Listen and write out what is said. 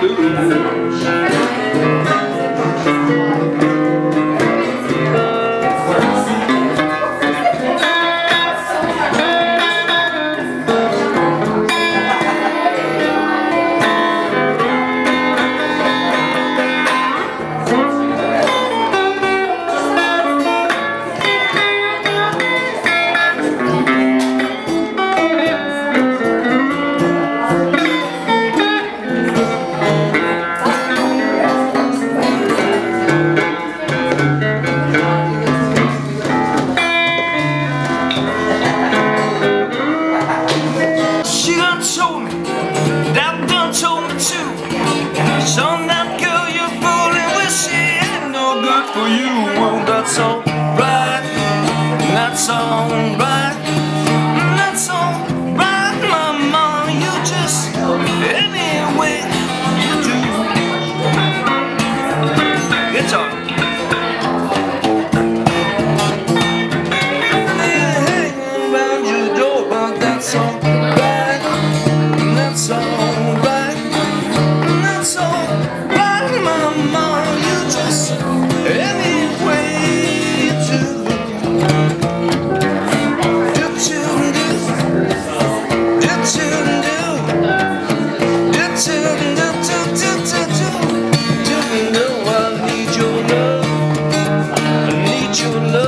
blues told me, that done told me too. Son, that girl you're fooling with, she ain't no good for you. Well, that's alright, that's alright. you just do. Do do, do do, do do, do do do do. Do know I need your love, I need your love.